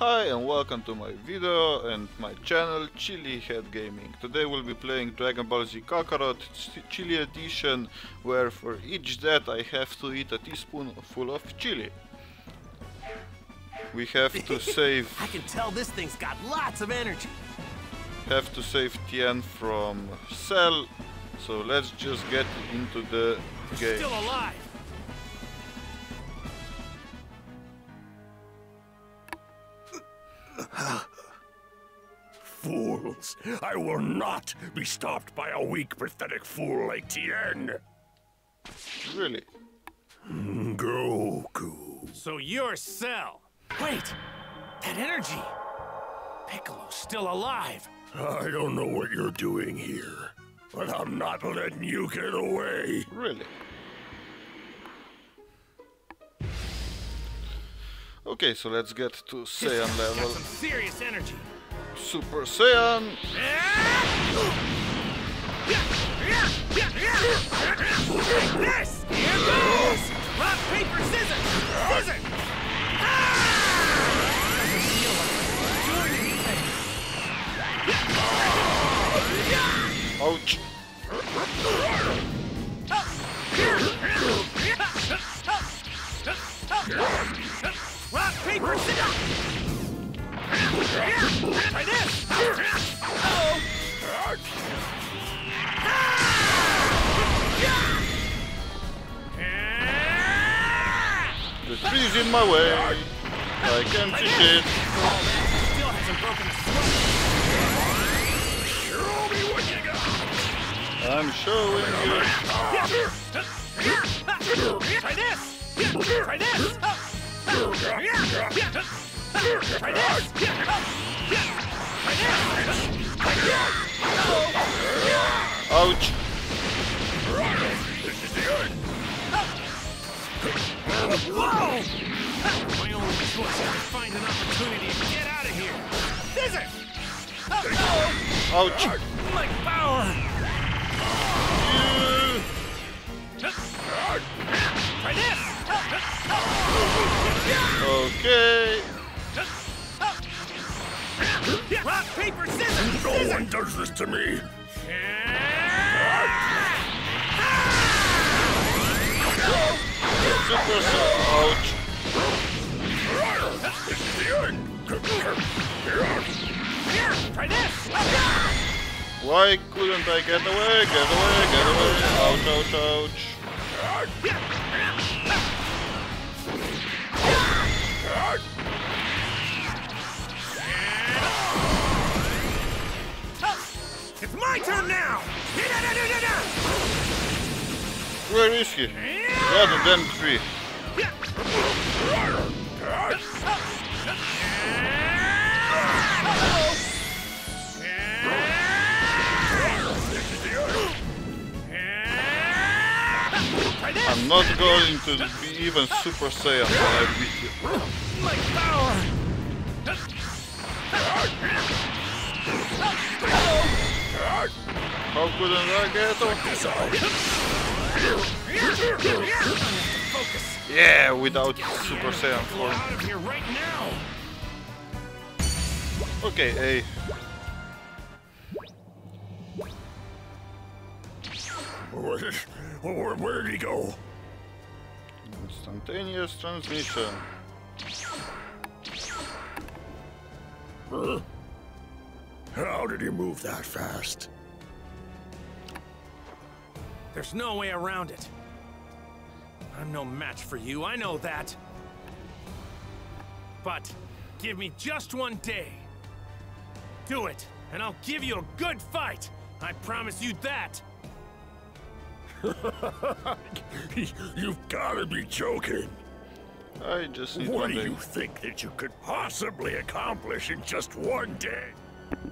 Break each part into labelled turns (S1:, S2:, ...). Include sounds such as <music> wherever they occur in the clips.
S1: Hi and welcome to my video and my channel Chili Head Gaming. Today we'll be playing Dragon Ball Z Kakarot Chili Edition where for each death I have to eat a teaspoonful of chili. We have to <laughs> save
S2: I can tell this thing's got lots of energy.
S1: have to save Tien from Cell so let's just get into the game.
S2: still alive.
S3: Fools! I will not be stopped by a weak, pathetic fool like Tien!
S1: Really?
S3: Goku.
S2: So you're Cell. Wait, that energy. Piccolo's still alive.
S3: I don't know what you're doing here, but I'm not letting you get away.
S1: Really? Okay, so let's get to Saiyan level.
S2: Got some serious energy.
S1: Super Saiyan!
S2: This! Here goes! Rock, paper, scissors! Scissors!
S1: Ouch!
S2: Rock, Try this! Uh-oh!
S1: The tree's in my way! I can't see shit!
S3: Show me what you got!
S1: I'm showing you!
S2: Try this! Try this! Try this!
S1: Ouch!
S3: This!
S2: My only choice is to find an opportunity to get out of here. Scissors!
S1: Ouch!
S2: Like power! This!
S1: Okay!
S2: Rock, paper, scissors!
S3: No one does this to me!
S1: Super! Ouch!
S3: This is the end!
S2: Try this!
S1: Why couldn't I get away? Get away, get away! Ouch, ouch, ouch!
S2: It's my turn now!
S1: Where is he? Yeah, the damn tree. I'm not going to be even Super Saiyan when I beat you.
S2: Like power!
S1: Couldn't I get away?
S2: Focus!
S1: Yeah, without Super Saiyan form. Okay, A.
S3: Where, where, where'd he go?
S1: Instantaneous transmission.
S3: Huh? How did he move that fast?
S2: There's no way around it. I'm no match for you, I know that. But give me just one day. Do it, and I'll give you a good fight. I promise you that. <laughs>
S3: You've gotta be joking.
S1: I just need
S3: What do you think that you could possibly accomplish in just one day?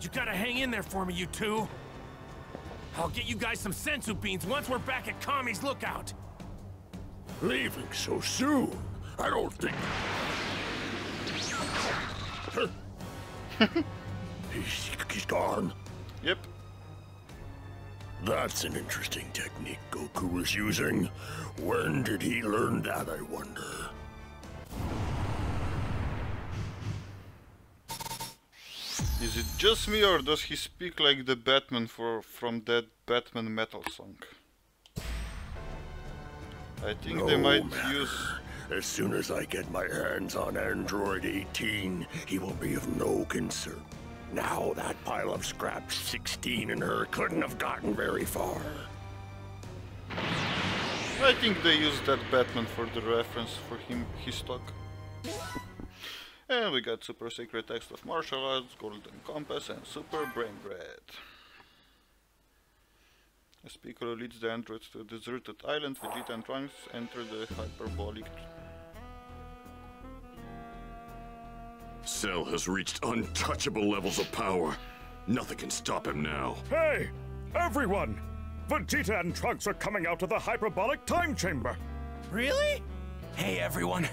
S2: You gotta hang in there for me, you two. I'll get you guys some Senzu beans once we're back at Kami's lookout.
S3: Leaving so soon? I don't think. <laughs> he's, he's gone.
S1: Yep.
S3: That's an interesting technique Goku was using. When did he learn that, I wonder?
S1: Is it just me or does he speak like the Batman for from that Batman metal song? I think they might
S4: matter.
S1: use
S4: As soon as I get my hands on Android 18, he will be of no concern. Now that pile of scrap 16 and her couldn't have gotten very far.
S1: I think they used that Batman for the reference for him his talk. And we got Super Secret Text of Martial Arts, Golden Compass, and Super Brain Bread. As Piccolo leads the androids to a deserted island, Vegeta and Trunks enter the hyperbolic.
S5: Cell has reached untouchable levels of power. Nothing can stop him now.
S3: Hey, everyone! Vegeta and Trunks are coming out of the hyperbolic time chamber.
S6: Really? Hey, everyone.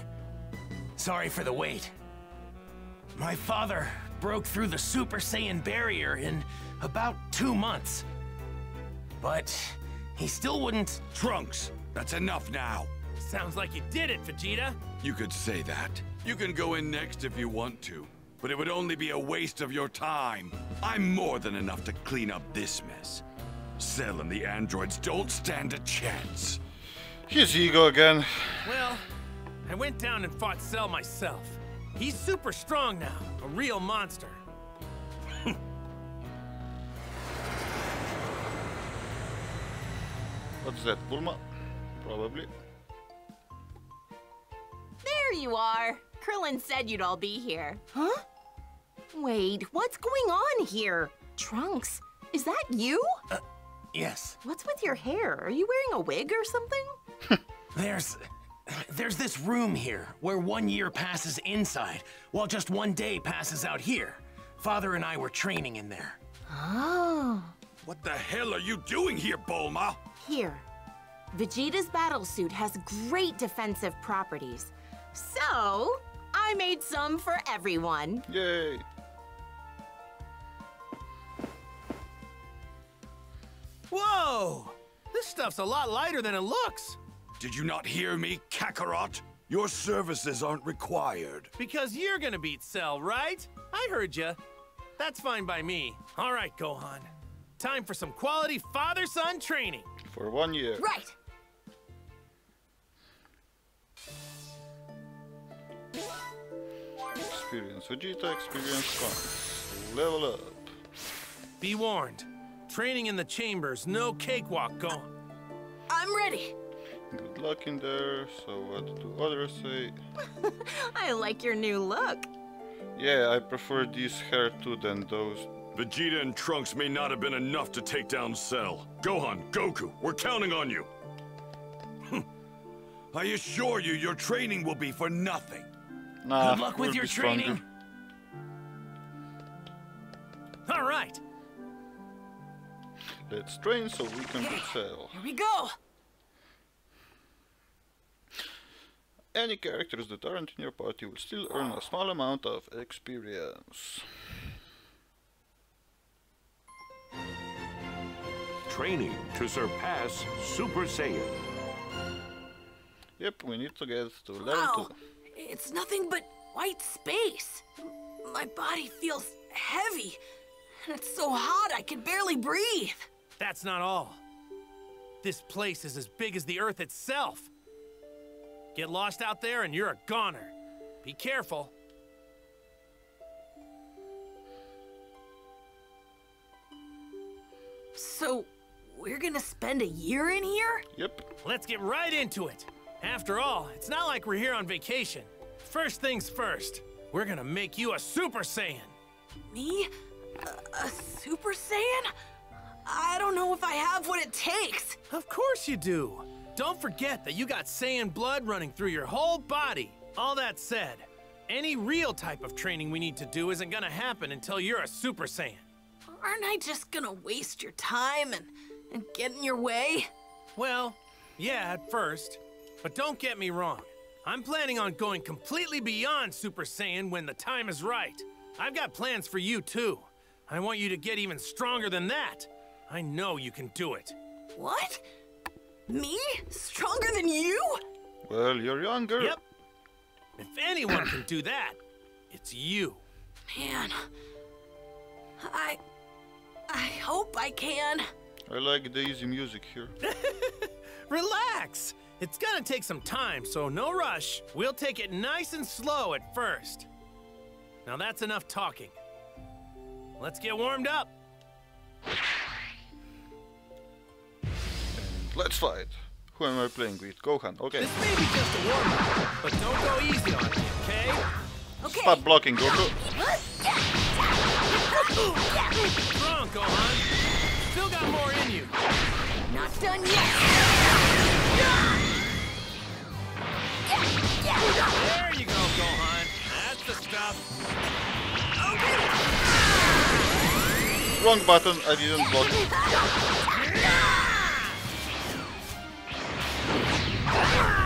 S6: Sorry for the wait. My father broke through the Super Saiyan barrier in about two months. But he still wouldn't.
S7: Trunks, that's enough now.
S2: Sounds like you did it, Vegeta.
S7: You could say that. You can go in next if you want to, but it would only be a waste of your time. I'm more than enough to clean up this mess. Cell and the androids don't stand a chance.
S1: Here's ego again.
S2: Well, I went down and fought Cell myself. He's super strong now, a real monster.
S1: What's that, Bulma? Probably.
S8: There you are. Krillin said you'd all be here. Huh? Wait, what's going on here? Trunks, is that you?
S6: Uh, yes,
S8: What's with your hair? Are you wearing a wig or something? <laughs>
S6: there's. There's this room here where one year passes inside, while just one day passes out here. Father and I were training in there.
S8: Oh.
S7: What the hell are you doing here, Bulma?
S8: Here. Vegeta's battle suit has great defensive properties. So, I made some for everyone.
S1: Yay!
S2: Whoa! This stuff's a lot lighter than it looks.
S7: Did you not hear me, Kakarot? Your services aren't required.
S2: Because you're gonna beat Cell, right? I heard ya. That's fine by me. All right, Gohan. Time for some quality father-son training.
S1: For one year.
S8: Right.
S1: Experience Vegeta, experience Trunks. Level up.
S2: Be warned. Training in the chambers, no cakewalk, Gohan.
S8: I'm ready.
S1: Good luck in there. So what do others say? <laughs>
S8: I like your new look.
S1: Yeah, I prefer this hair too than those.
S5: Vegeta and Trunks may not have been enough to take down Cell. Gohan, Goku, we're counting on you. Hmm.
S7: I assure you, your training will be for nothing.
S1: Nah,
S6: Good luck with your
S1: be stronger.
S6: training.
S2: All right.
S1: Let's train so we can beat Cell.
S8: Here we go.
S1: Any characters that aren't in your party will still earn a small amount of experience.
S9: Training to surpass Super Saiyan.
S1: Yep, we need to get to level
S8: Wow.
S1: 2.
S8: It's nothing but white space. My body feels heavy. And it's so hot I can barely breathe.
S2: That's not all. This place is as big as the Earth itself. Get lost out there and you're a goner. Be careful.
S8: So, we're gonna spend a year in here?
S1: Yep,
S2: Let's get right into it. After all, it's not like we're here on vacation. First things first, we're gonna make you a Super Saiyan.
S8: Me? A, a Super Saiyan? I don't know if I have what it takes.
S2: Of course you do. Don't forget that you got Saiyan blood running through your whole body. All that said, any real type of training we need to do isn't gonna happen until you're a Super Saiyan.
S8: Aren't I just gonna waste your time and, and get in your way?
S2: Well, yeah, at first. But don't get me wrong. I'm planning on going completely beyond Super Saiyan when the time is right. I've got plans for you, too. I want you to get even stronger than that. I know you can do it.
S8: What? Me? Stronger than you?
S1: well, you're younger.
S2: Yep. If anyone can do that, it's you.
S8: Man,
S10: I. I hope I can.
S1: I like the easy music here. <laughs>
S2: Relax! It's gonna take some time, so no rush. We'll take it nice and slow at first. Now that's enough talking. Let's get warmed up.
S1: Let's fight. Who am I playing with? Gohan. Okay.
S2: This may be just a warm up, but don't go easy on me, okay?
S10: Okay.
S1: Stop blocking, Goku.
S2: Strong, Gohan. Still got more in you.
S10: Not done yet.
S2: There you go, Gohan. That's the stuff.
S1: Wrong button. I didn't block. <laughs>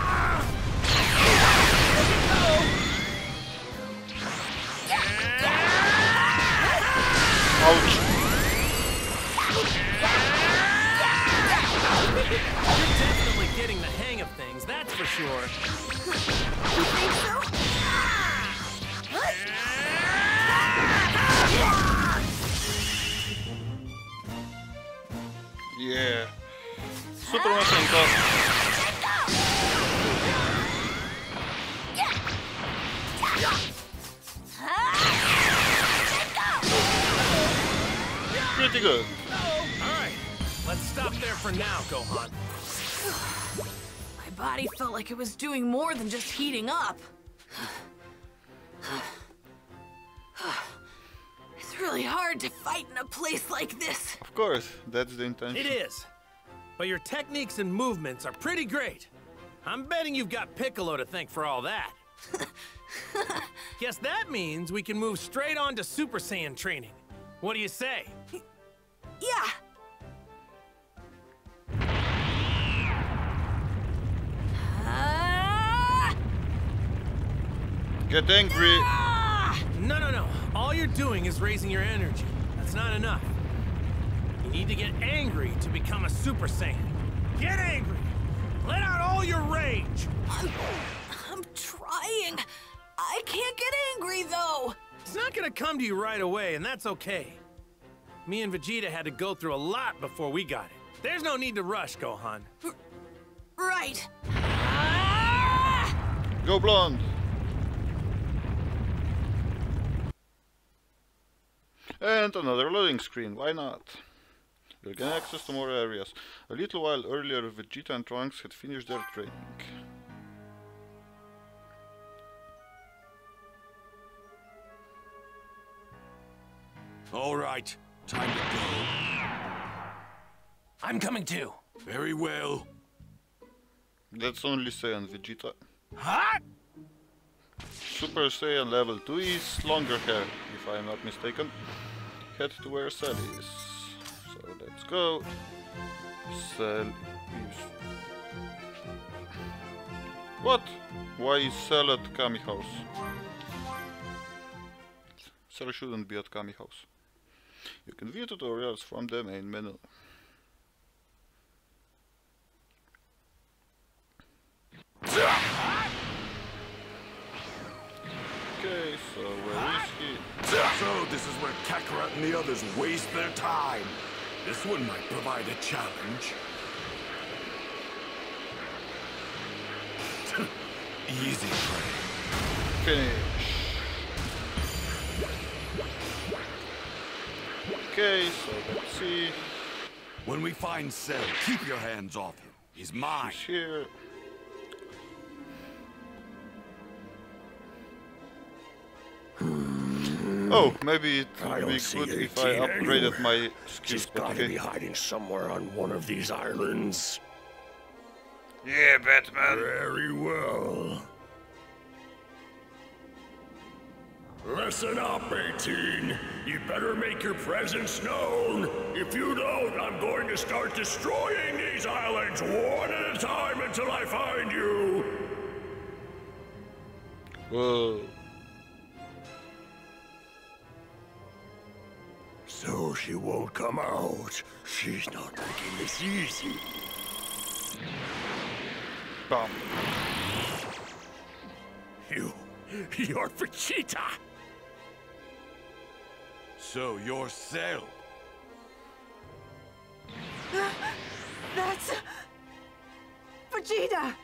S1: Yeah. Super Machine Gun. Pretty good.
S2: Alright, let's stop there for now, Gohan.
S10: My body felt like it was doing more than just heating up. It's really hard to fight in a place like this.
S1: Of course, that's the intention.
S2: It is. But your techniques and movements are pretty great. I'm betting you've got Piccolo to thank for all that. <laughs> Guess that means we can move straight on to Super Saiyan training. What do you say?
S10: Yeah. Ah!
S1: Get angry.
S2: No, no, no. All you're doing is raising your energy. That's not enough. You need to get angry to become a Super Saiyan. Get angry! Let out all your rage!
S10: I'm trying. I can't get angry though.
S2: It's not gonna come to you right away, and that's okay. Me and Vegeta had to go through a lot before we got it. There's no need to rush, Gohan.
S10: Right. Ah!
S1: Go blonde. And another loading screen, why not? You'll gain access to more areas. A little while earlier, Vegeta and Trunks had finished their training.
S11: All right, time to go.
S6: I'm coming too.
S11: Very well.
S1: That's only Saiyan Vegeta.
S6: Hot!
S1: Super Saiyan level 2 is longer hair, if I'm not mistaken. Head to where Cell is. So let's go. Cell is... What? Why is Cell at Kame house? Cell shouldn't be at Kame house. You can view tutorials from the main menu. Okay, so where is he?
S7: So this is where Kakarot and the others waste their time. This one might provide a challenge. <laughs> Easy prey.
S1: Finish. Okay, so let's see.
S11: When we find Cell, keep your hands off him. He's mine.
S1: He's here. Oh, maybe it
S3: I
S1: would be good if I upgraded
S3: anywhere.
S1: my skills,
S3: She's
S1: but
S3: gotta be hiding somewhere on one of these islands.
S1: Yeah, Batman.
S3: Very well. Listen up, 18. You better make your presence known. If you don't, I'm going to start destroying these islands one at a time until I find you.
S1: Whoa.
S3: So she won't come out. She's not making this easy.
S1: Bum.
S3: You, you're Vegeta.
S7: So you're
S12: That's... Vegeta!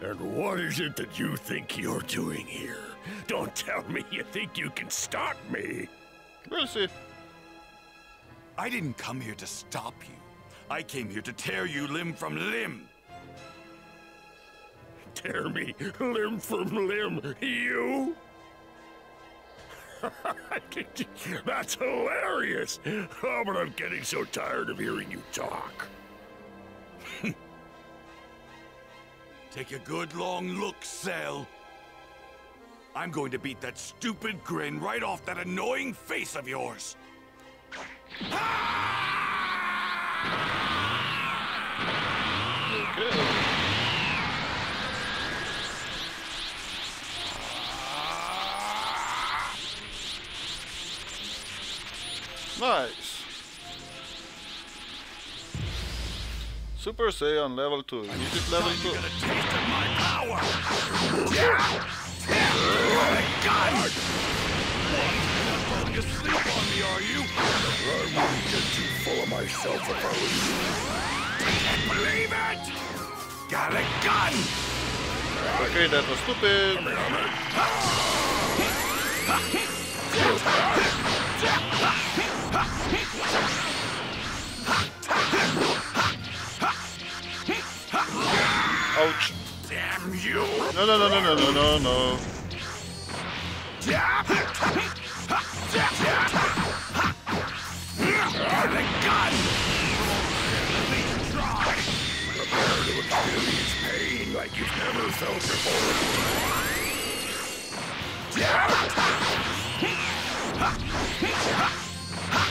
S3: And what is it that you think you're doing here? Don't tell me you think you can stop me.
S1: We'll.
S7: I didn't come here to stop you. I came here to tear you limb from limb.
S3: Tear me limb from limb, you? <laughs> That's hilarious! Oh, but I'm getting so tired of hearing you talk. <laughs>
S7: Take a good long look, Cell. I'm going to beat that stupid grin right off that annoying face of yours.
S1: Okay. Nice. Super Saiyan level 2. Is it level 2?
S7: Taste of my power! Falling asleep on me, are you?
S3: I wouldn't get too full of myself if I was you.
S7: Believe it! Got a gun!
S1: Okay, that was stupid. Ouch.
S3: Damn you!
S1: No, no, no, no, no, no, no, no.
S7: Galick Gun!
S3: Prepare to experience pain like you've never felt before.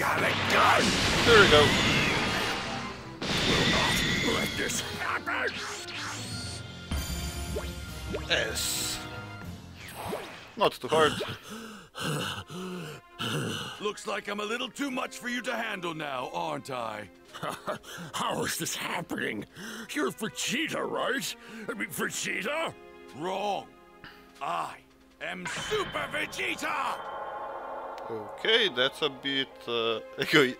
S7: Got a gun!
S1: There we go.
S3: Let this happen!
S1: S. Not too hard.
S7: Looks like I'm a little too much for you to handle now, aren't I? <laughs>
S3: How is this happening? You're Vegeta, right? I mean, Vegeta?
S7: Wrong. I am Super Vegeta!
S1: Okay, that's a bit uh, <laughs> ego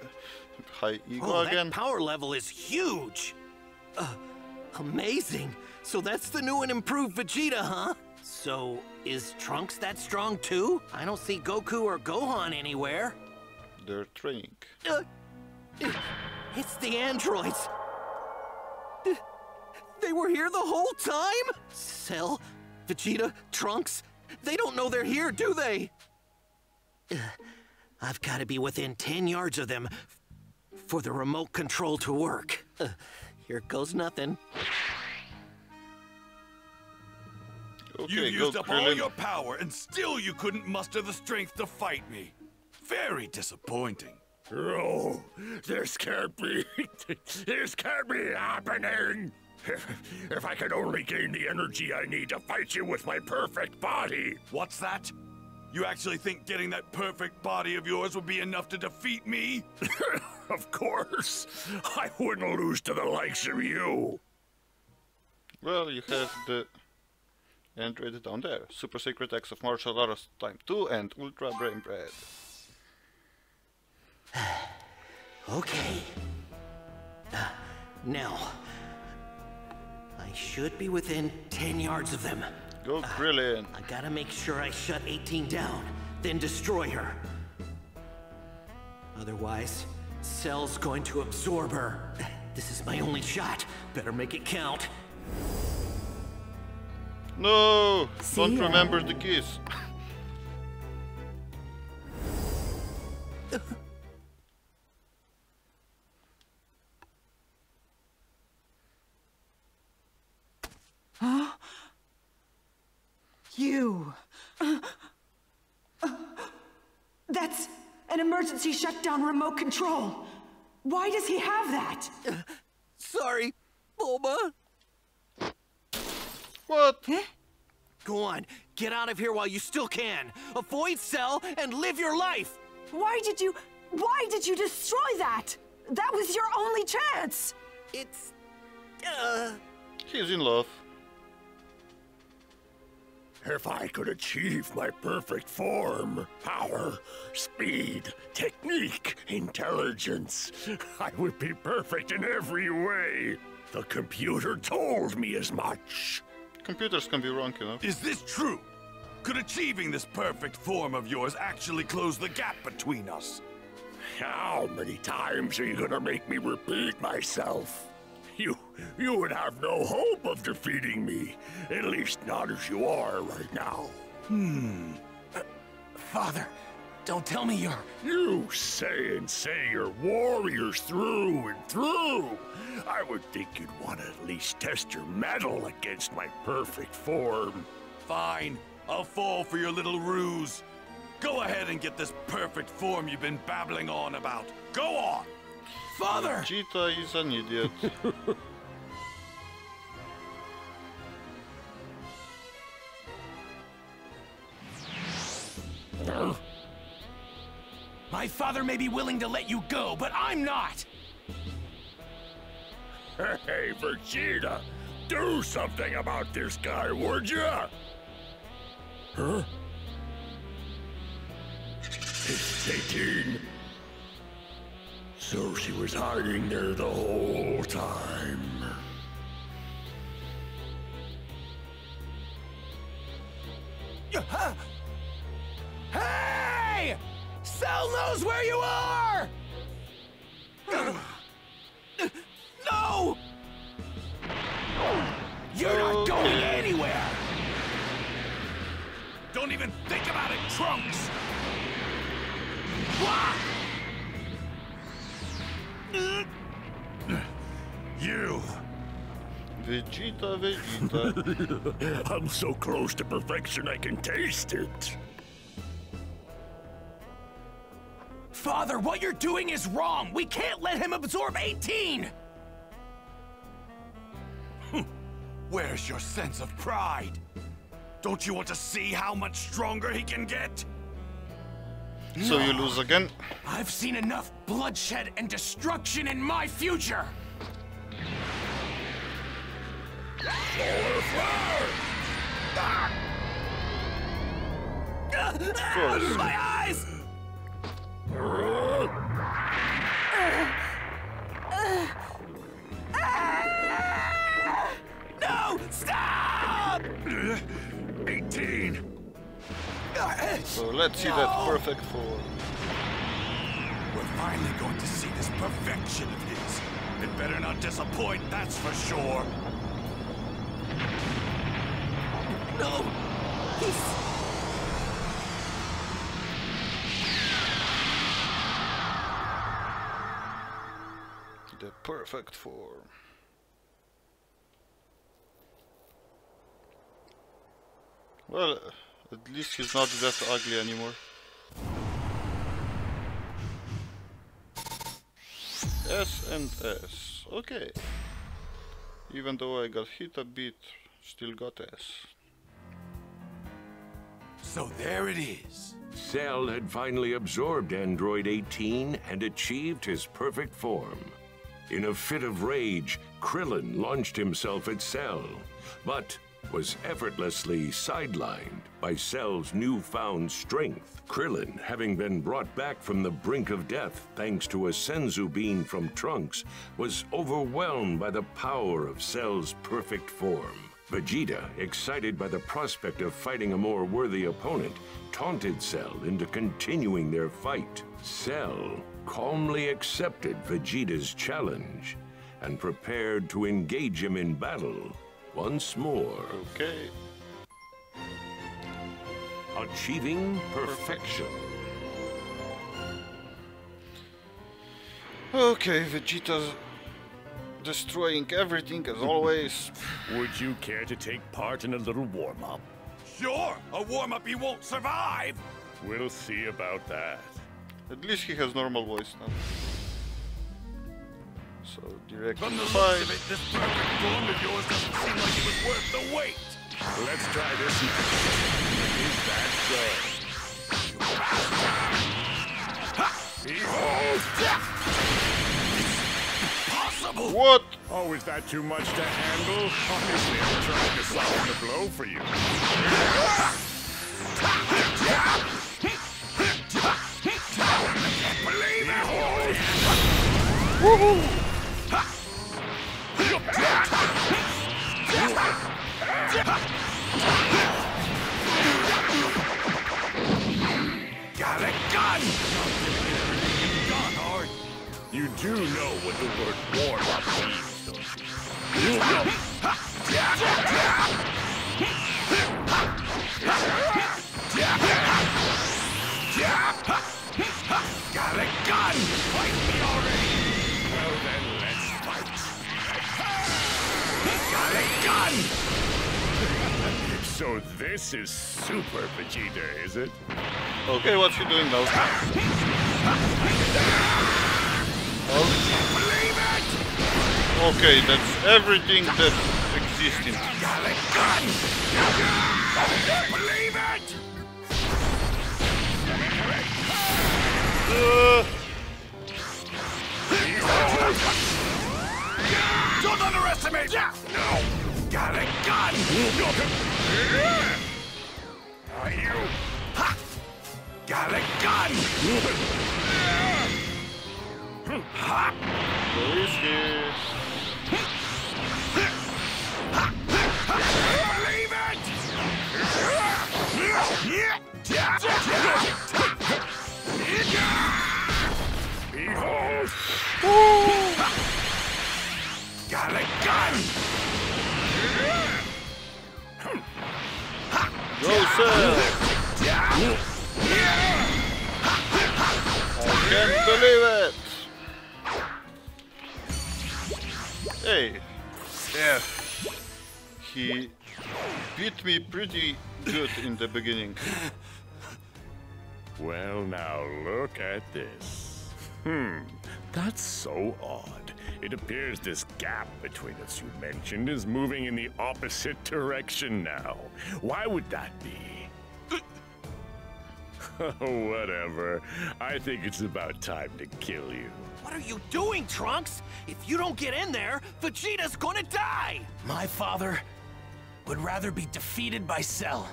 S1: high ego
S13: Oh,
S1: again.
S13: that power level is huge. Uh, amazing. So that's the new and improved Vegeta, huh? So is Trunks that strong too? I don't see Goku or Gohan anywhere.
S1: They're training.
S13: Uh, it's the androids. They were here the whole time? Cell, Vegeta, Trunks, they don't know they're here, do they? Uh, I've got to be within 10 yards of them for the remote control to work. Uh, <sighs> here goes nothing.
S1: Okay,
S7: you used up all your power, and still you couldn't muster the strength to fight me. Very disappointing.
S3: Oh, this can't be. <laughs> this can't be happening. <laughs> If I could only gain the energy I need to fight you with my perfect body.
S7: What's that? You actually think getting that perfect body of yours would be enough to defeat me? <laughs>
S3: of course. I wouldn't lose to the likes of you.
S1: Well, you have the android down there. Super Secret X of Martial Arts Time 2 and Ultra Brain Bread. <sighs>
S13: Okay. Uh, now, I should be within 10 yards of them.
S1: Go Krillin.
S13: I gotta make sure I shut 18 down, then destroy her. Otherwise, Cell's going to absorb her. This is my only shot. Better make it count.
S1: No!
S12: See
S1: Don't
S12: ya.
S1: remember the keys. <gasps>
S12: You. That's an emergency shutdown remote control. Why does he have that?
S6: Sorry, Bulma.
S1: What?
S6: Go on, get out of here while you still can. Avoid Cell and live your life.
S12: Why did you... Why did you destroy that? That was your only chance!
S6: It's... Uh...
S1: He's in love.
S3: If I could achieve my perfect form, power, speed, technique, intelligence, I would be perfect in every way. The computer told me as much.
S1: Computers can be wrong, you know.
S7: Is this true? Could achieving this perfect form of yours actually close the gap between us?
S3: How many times are you gonna make me repeat myself? You, you would have no hope of defeating me. At least not as you are right now.
S6: Hmm. Uh, Father, don't tell me you're...
S3: You say and say you're warriors through and through. I would think you'd want to at least test your mettle against my perfect form.
S7: Fine. I'll fall for your little ruse. Go ahead and get this perfect form you've been babbling on about. Go on!
S6: Father!
S1: Vegeta is an idiot. <laughs>
S6: My father may be willing to let you go, but I'm not!
S3: Hey, Vegeta! Do something about this guy, would ya? Huh? It's 18. So she was hiding there the whole time.
S6: Hey! Cell knows where you are! <laughs>
S3: I'm so close to perfection I can taste it.
S6: Father, what you're doing is wrong! We can't let him absorb 18! <laughs>
S7: Where's your sense of pride? Don't you want to see how much stronger he can get?
S1: So you lose again?
S6: I've seen enough bloodshed and destruction in my future!
S3: Solar flare!
S1: course.
S6: My eyes! No! Stop!
S3: 18.
S1: So let's see that perfect form.
S7: We're finally going to see this perfection of his. It better not disappoint, that's for sure.
S6: No! He's...
S1: The perfect form. Well, at least he's not that ugly anymore. S and S. Okay. Even though I got hit a bit, still got S.
S7: So there it is.
S9: Cell had finally absorbed Android 18 and achieved his perfect form. In a fit of rage, Krillin launched himself at Cell, but was effortlessly sidelined by Cell's newfound strength. Krillin, having been brought back from the brink of death thanks to a Senzu bean from Trunks, was overwhelmed by the power of Cell's perfect form. Vegeta, excited by the prospect of fighting a more worthy opponent, taunted Cell into continuing their fight. Cell calmly accepted Vegeta's challenge and prepared to engage him in battle once more.
S1: Okay.
S9: Achieving perfection.
S1: Okay, Vegeta's destroying everything as always. <laughs>
S3: Would you care to take part in a little warm-up?
S7: Sure, a warm-up he won't survive.
S3: We'll see about that.
S1: At least he has normal voice now. So direct
S7: From the looks of it, this perfect form of yours doesn't seem like it was worth the wait.
S3: Let's try this next. Is that so? Behold!
S7: Possible!
S1: What?
S3: Oh, is that too much to handle? Obviously, I'm trying to soften the blow for you.
S7: Believe Got a gun!
S3: You do know what the word warm-up means, don't you? This is Super Vegeta, is it?
S1: Okay, what's he doing now?
S7: Believe it!
S1: Okay, that's everything that exists in
S7: Got a gun! Believe it!
S1: Uh,
S7: Don't underestimate! No! Got a gun!
S3: Are you?
S7: Ha! Got a gun! Ha!
S1: where is he?
S7: Believe it!
S3: Behold!
S7: Got a gun!
S1: I can't believe it! Hey, yeah, he beat me pretty good in the beginning.
S3: Well, now look at this. Hmm, that's so odd. It appears this gap between us you mentioned is moving in the opposite direction now. Why would that be? <laughs> oh, whatever. I think it's about time to kill you.
S6: What are you doing, Trunks? If you don't get in there, Vegeta's gonna die! My father would rather be defeated by Cell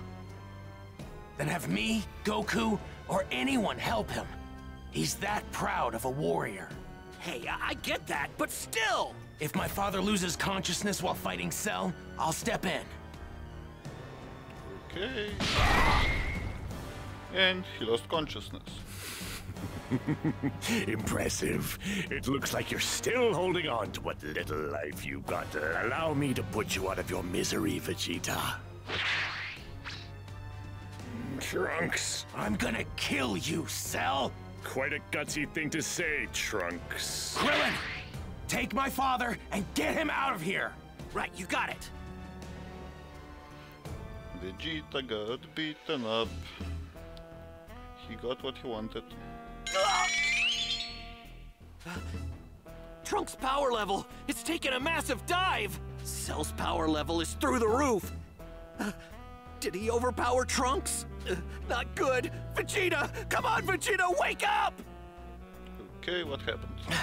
S6: than have me, Goku, or anyone help him. He's that proud of a warrior. Hey, I, I get that, but still! If my father loses consciousness while fighting Cell, I'll step in.
S1: Okay. And he lost consciousness. <laughs>
S3: Impressive. It looks like you're still holding on to what little life you've got. Allow me to put you out of your misery, Vegeta. Trunks.
S6: I'm gonna kill you, Cell!
S3: Quite a gutsy thing to say, Trunks.
S6: Krillin! Take my father and get him out of here! Right, you got it.
S1: Vegeta got beaten up. He got what he wanted.
S6: Trunks' power level, it's taken a massive dive! Cell's power level is through the roof! Uh, did he overpower Trunks? Not good! Vegeta! Come on, Vegeta, wake up!
S1: Okay, what happened? <sighs>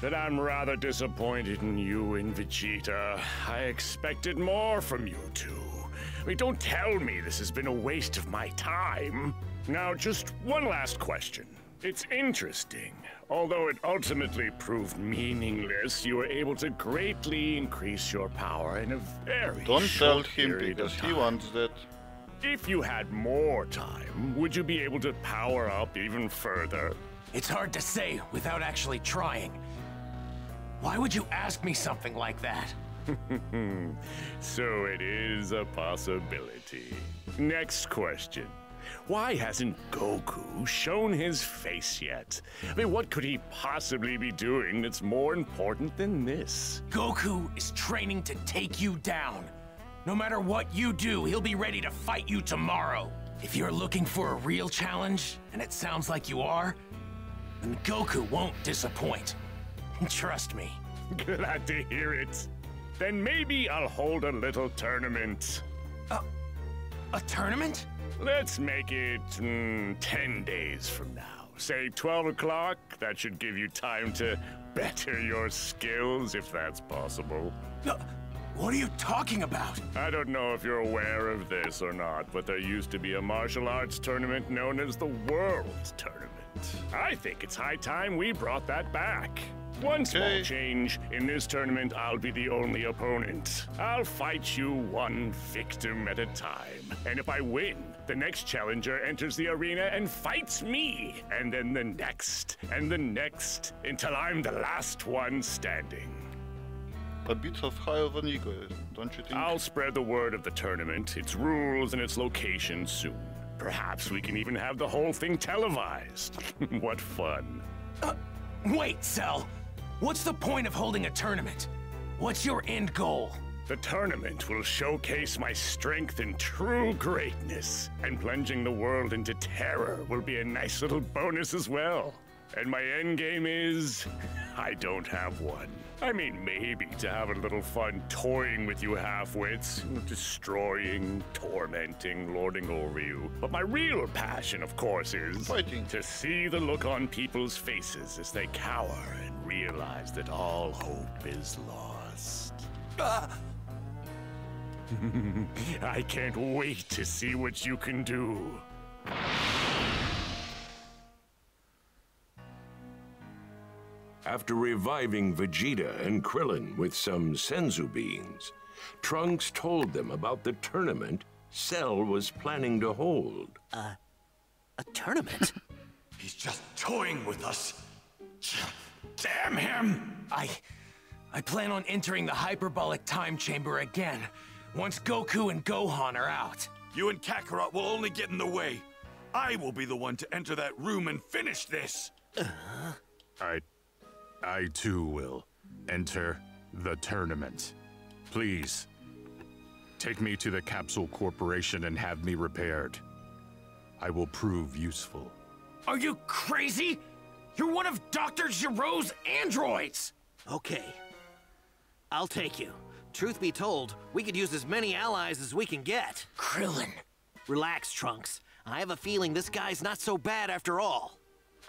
S3: That I'm rather disappointed in you and Vegeta. I expected more from you two. I mean, don't tell me this has been a waste of my time. Now, just one last question. It's interesting. Although it ultimately proved meaningless, you were able to greatly increase your power in a very
S1: Don't tell
S3: short
S1: him because he
S3: time.
S1: wants that.
S3: If you had more time, would you be able to power up even further?
S6: It's hard to say without actually trying. Why would you ask me something like that? <laughs>
S3: so it is a possibility. Next question. Why hasn't Goku shown his face yet? I mean, what could he possibly be doing that's more important than this?
S6: Goku is training to take you down. No matter what you do, he'll be ready to fight you tomorrow. If you're looking for a real challenge, and it sounds like you are, then Goku won't disappoint. Trust me. <laughs>
S3: Glad to hear it. Then maybe I'll hold a little tournament.
S6: A tournament?
S3: Let's make it mm, 10 days from now. Say 12 o'clock. That should give you time to better your skills, if that's possible.
S6: Uh, what are you talking about?
S3: I don't know if you're aware of this or not, but there used to be a martial arts tournament known as the World Tournament. I think it's high time we brought that back. One small change. In this tournament, I'll be the only opponent. I'll fight you one victim at a time. And if I win, the next challenger enters the arena and fights me. And then the next, and the next, until I'm the last one standing.
S1: A bit of high of an ego, don't you think?
S3: I'll spread the word of the tournament, its rules, and its location soon. Perhaps we can even have the whole thing televised. <laughs> what fun.
S6: Uh, wait, Cell. What's the point of holding a tournament? What's your end goal?
S3: The tournament will showcase my strength and true greatness, and plunging the world into terror will be a nice little bonus as well. And my end game is. I don't have one. I mean, maybe to have a little fun toying with you halfwits, destroying, tormenting, lording over you. But my real passion, of course, is
S1: Fighting.
S3: to see the look on people's faces as they cower and realize that all hope is lost. Ah! <laughs> I can't wait to see what you can do.
S9: After reviving Vegeta and Krillin with some senzu beans, Trunks told them about the tournament Cell was planning to hold.
S13: A tournament? <laughs>
S7: He's just toying with us. Damn him!
S6: I. I plan on entering the hyperbolic time chamber again once Goku and Gohan are out.
S7: You and Kakarot will only get in the way. I will be the one to enter that room and finish this. Uh-huh.
S14: I. I too will enter the tournament. Please. Take me to the Capsule Corporation and have me repaired. I will prove useful.
S6: Are you crazy? You're one of Dr. Gero's androids!
S13: Okay. I'll take you. Truth be told, we could use as many allies as we can get.
S6: Krillin.
S13: Relax, Trunks. I have a feeling this guy's not so bad after all.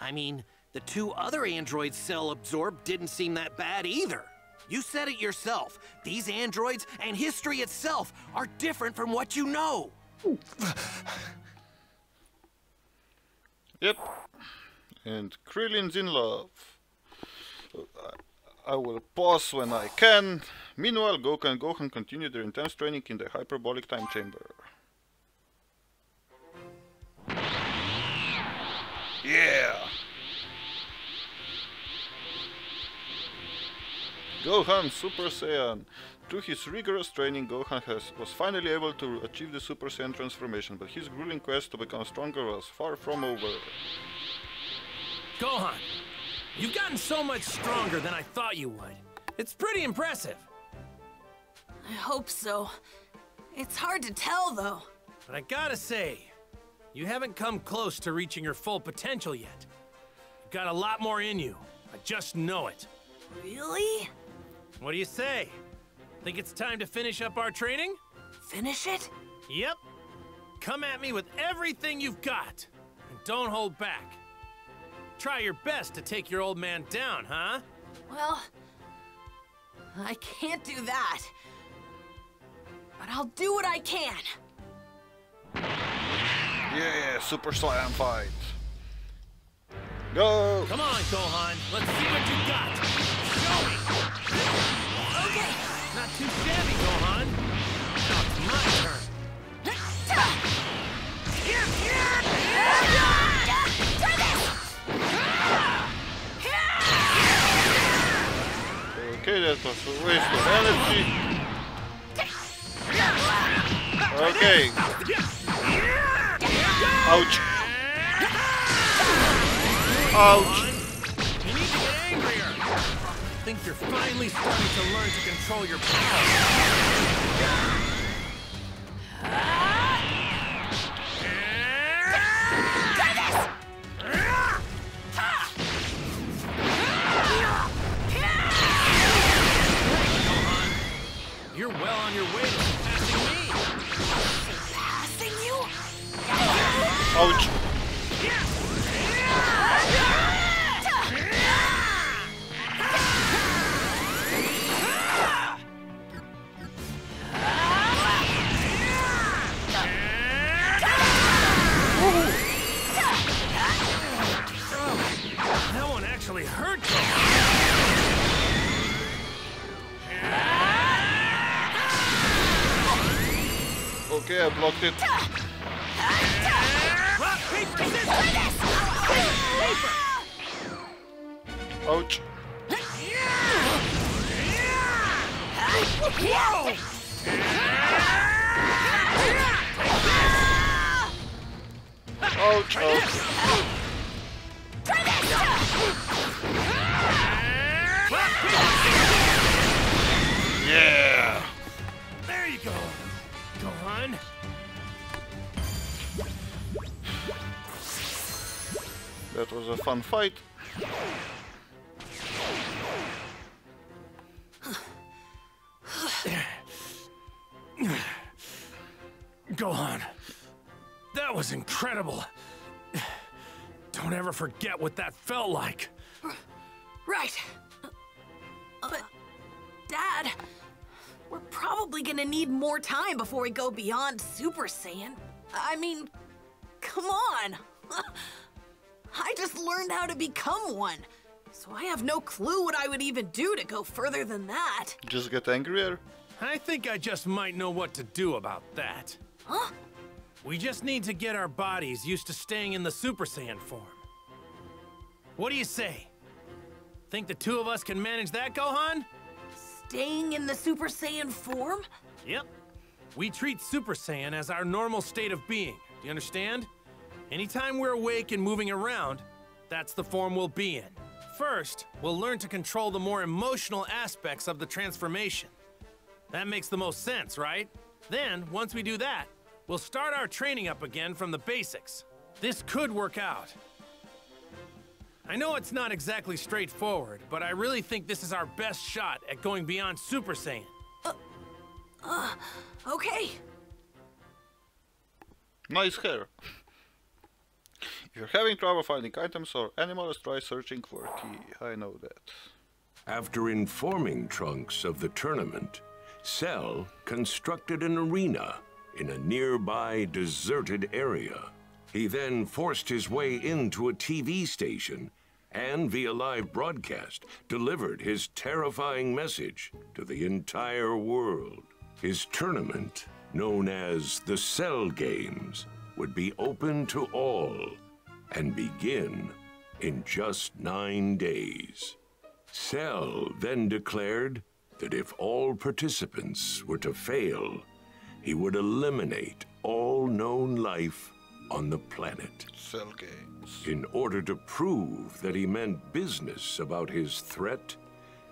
S13: I mean, the two other androids Cell absorbed didn't seem that bad either. You said it yourself. These androids and history itself are different from what you know.
S1: Yep. And Krillin's in love. Uh, I will pause when I can. Meanwhile, Goku and Gohan continue their intense training in the hyperbolic time chamber. Yeah! Gohan Super Saiyan. Through his rigorous training, Gohan has, was finally able to achieve the Super Saiyan transformation, but his grueling quest to become stronger was far from over.
S2: Gohan, you've gotten so much stronger than I thought you would. It's pretty impressive.
S10: I hope so. It's hard to tell, though.
S2: But I gotta say, you haven't come close to reaching your full potential yet. You've got a lot more in you. I just know it.
S10: Really?
S2: What do you say? Think it's time to finish up our training?
S10: Finish it?
S2: Yep. Come at me with everything you've got. And don't hold back. Try your best to take your old man down, huh?
S10: Well, I can't do that. But I'll do what I can.
S1: Yeah, Super Slam fight. Go!
S2: Come on, Gohan. Let's see what you got. Show me.
S10: Okay.
S1: Okay, that was a waste of energy. Okay. Ouch. Ouch.
S2: You need to get angrier. I think you're finally starting to learn to control your power.
S1: on your way to
S2: surpassing me. Surpassing you?
S1: Ouch.
S2: Go on.
S1: That was a fun fight.
S2: Gohan, that was incredible. Don't ever forget what that felt like.
S10: Right. But, Dad, we're probably gonna need more time before we go beyond Super Saiyan. I mean, come on. <laughs> I just learned how to become one. So I have no clue what I would even do to go further than that.
S1: Just get angrier.
S2: I think I just might know what to do about that.
S10: Huh?
S2: We just need to get our bodies used to staying in the Super Saiyan form. What do you say? Think the two of us can manage that, Gohan?
S10: Staying in the Super Saiyan form?
S2: Yep. We treat Super Saiyan as our normal state of being. Do you understand? Anytime we're awake and moving around, that's the form we'll be in. First, we'll learn to control the more emotional aspects of the transformation. That makes the most sense, right? Then, once we do that, we'll start our training up again from the basics. This could work out. I know it's not exactly straightforward, but I really think this is our best shot at going beyond Super Saiyan.
S10: Uh, okay.
S1: Nice hair. If you're having trouble finding items or animals, try searching for a key. I know that.
S9: After informing Trunks of the tournament, Cell constructed an arena in a nearby deserted area. He then forced his way into a TV station and, via live broadcast, delivered his terrifying message to the entire world. His tournament, known as the Cell Games, would be open to all and begin in just nine days. Cell then declared that if all participants were to fail, he would eliminate all known life on the planet.
S1: Cell games.
S9: In order to prove that he meant business about his threat,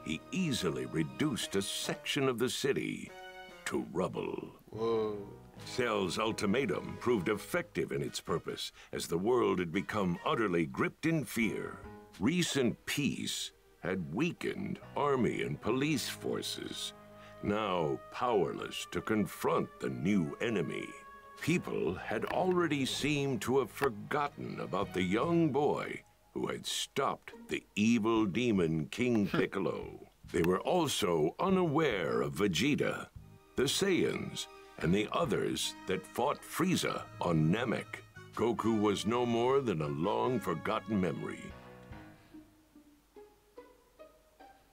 S9: he easily reduced a section of the city to rubble.
S1: Whoa.
S9: Cell's ultimatum proved effective in its purpose as the world had become utterly gripped in fear. Recent peace had weakened army and police forces, now powerless to confront the new enemy. People had already seemed to have forgotten about the young boy who had stopped the evil demon King hmm. Piccolo. They were also unaware of Vegeta, the Saiyans, and the others that fought Frieza on Namek. Goku was no more than a long forgotten memory.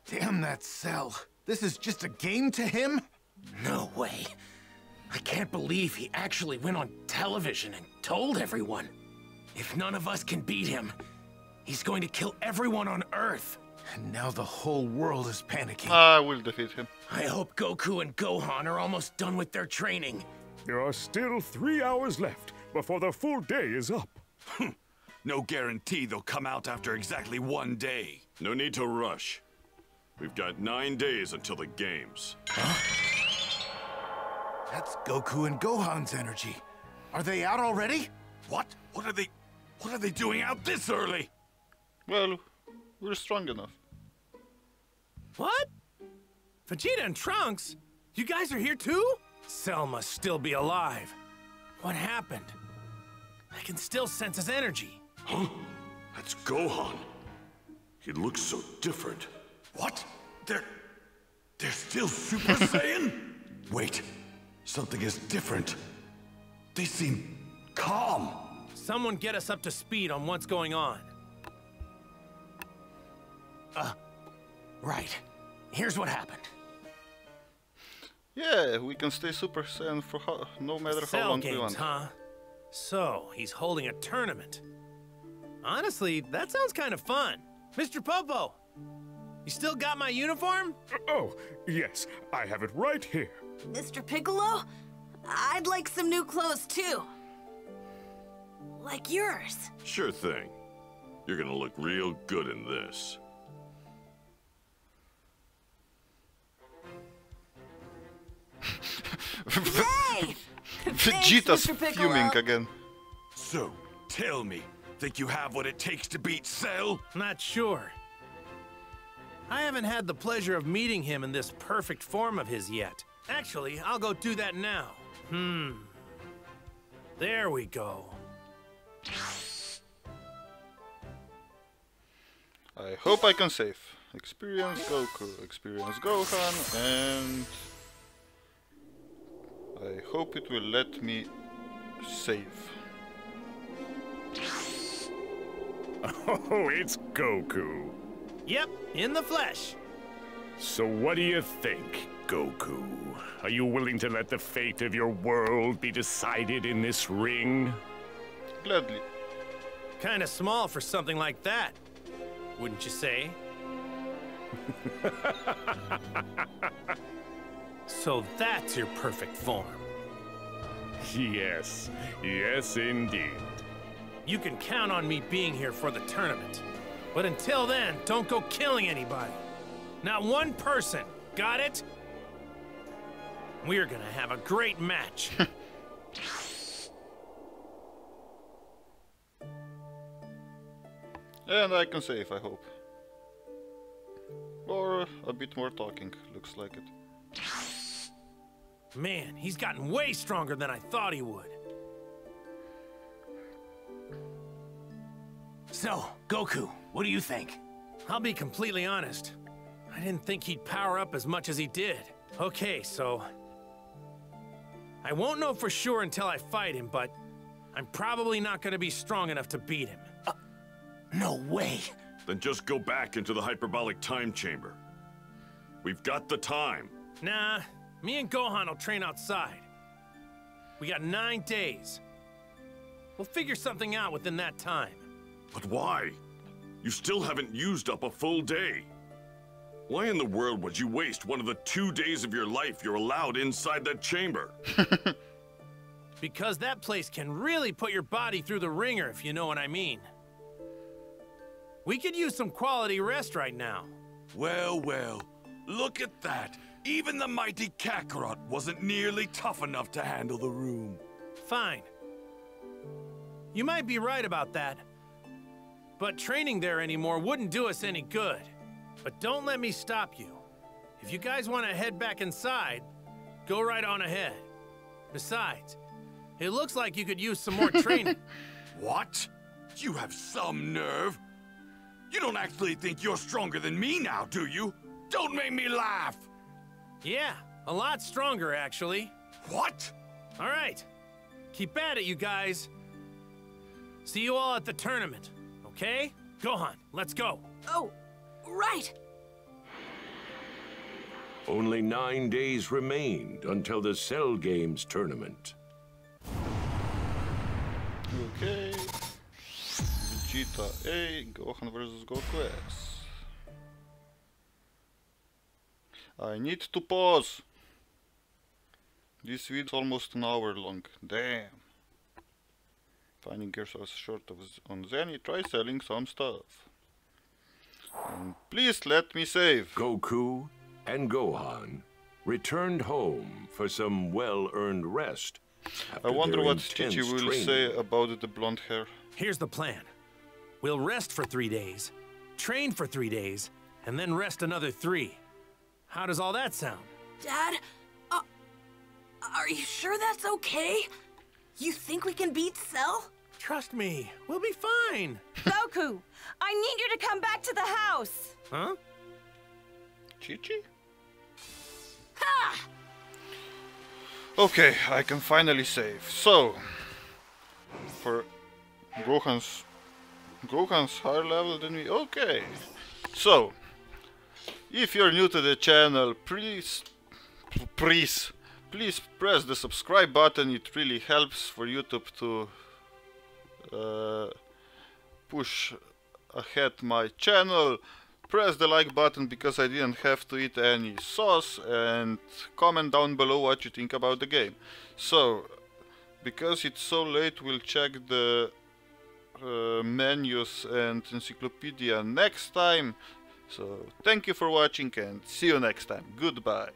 S15: Damn that cell. This is just a game to him?
S6: No way. I can't believe he actually went on television and told everyone. If none of us can beat him, he's going to kill everyone on Earth.
S15: And now the whole world is panicking.
S1: I will defeat him.
S6: I hope Goku and Gohan are almost done with their training.
S3: There are still three hours left before the full day is up. Hmm.
S7: no guarantee they'll come out after exactly one day.
S5: No need to rush. We've got nine days until the games.
S15: That's Goku and Gohan's energy. Are they out already?
S7: What? What are they... What are they doing out this early?
S1: Well, we're strong enough.
S2: What? Vegeta and Trunks? You guys are here too? Cell must still be alive. What happened? I can still sense his energy.
S5: Huh? That's Gohan. He looks so different.
S7: What? They're... they're still Super <laughs> Saiyan? Wait, something is different. They seem calm.
S2: Someone get us up to speed on what's going on.
S6: Uh, right. Here's what happened.
S1: Yeah, we can stay Super Saiyan for how, no matter
S2: Cell
S1: how long
S2: games,
S1: we want.
S2: huh? So, he's holding a tournament. Honestly, that sounds kind of fun. Mr. Popo, you still got my uniform?
S3: Oh, yes, I have it right here.
S10: Mr. Piccolo, I'd like some new clothes too. Like yours.
S5: Sure thing. You're gonna look real good in this.
S10: Yay! <laughs>
S1: Vegeta's
S10: Mr. Piccolo.
S1: fuming again.
S7: So, tell me, think you have what it takes to beat Cell?
S2: Not sure. I haven't had the pleasure of meeting him in this perfect form of his yet. Actually, I'll go do that now. Hmm. There we go.
S1: I hope I can save. Experience Goku, experience Gohan, and I hope it will let me save.
S3: Oh, it's Goku.
S2: Yep, in the flesh.
S3: So what do you think, Goku? Are you willing to let the fate of your world be decided in this ring?
S1: Gladly.
S2: Kinda small for something like that, wouldn't you say? <laughs> so that's your perfect form.
S3: Yes, yes indeed.
S2: You can count on me being here for the tournament. But until then, don't go killing anybody. Not one person, got it? We're gonna have a great match. <laughs>
S1: And I can save, I hope. Or a bit more talking, looks like it.
S2: Man, he's gotten way stronger than I thought he would.
S6: So, Goku, what do you think?
S2: I'll be completely honest. I didn't think he'd power up as much as he did. Okay, so... I won't know for sure until I fight him, but I'm probably not gonna be strong enough to beat him.
S6: Uh, no way.
S5: Then just go back into the hyperbolic time chamber. We've got the time.
S2: Nah, me and Gohan will train outside. We got nine days. We'll figure something out within that time.
S5: But why? You still haven't used up a full day. Why in the world would you waste one of the two days of your life you're allowed inside that chamber? <laughs>
S2: Because that place can really put your body through the ringer, if you know what I mean. We could use some quality rest right now.
S7: Well, well, look at that. Even the mighty Kakarot wasn't nearly tough enough to handle the room.
S2: Fine. You might be right about that. But training there anymore wouldn't do us any good. But don't let me stop you. If you guys want to head back inside, go right on ahead. Besides, it looks like you could use some more <laughs> training.
S7: What? You have some nerve. You don't actually think you're stronger than me now, do you? Don't make me laugh!
S2: Yeah, a lot stronger, actually.
S7: What?
S2: All right. Keep at it, you guys. See you all at the tournament, okay? Gohan, let's go.
S10: Oh, right.
S9: Only nine days remained until the Cell Games tournament.
S1: Okay. Vegeta A, Gohan versus Goku S. I need to pause. This video is almost an hour long. Damn. Finding yourself short of on Zeni, try selling some stuff. And please let me save.
S9: Goku and Gohan returned home for some well-earned rest.
S1: I wonder what
S9: intense
S1: Chichi will
S9: training.
S1: say about the blonde hair.
S2: Here's the plan. We'll rest for three days, train for three days, and then rest another three. How does all that sound?
S10: Dad, uh, are you sure that's okay? You think we can beat Cell?
S2: Trust me, we'll be fine.
S12: Goku, I need you to come back to the house.
S2: Huh?
S1: Chi-Chi? Okay, I can finally save. So, for Gohan's Gohan's higher level than me. Okay, so if you're new to the channel, please, please, please press the subscribe button. It really helps for YouTube to uh, push ahead my channel press the like button because I didn't have to eat any sauce and comment down below what you think about the game. So, because it's so late, we'll check the uh, menus and encyclopedia next time. So, thank you for watching and see you next time. Goodbye.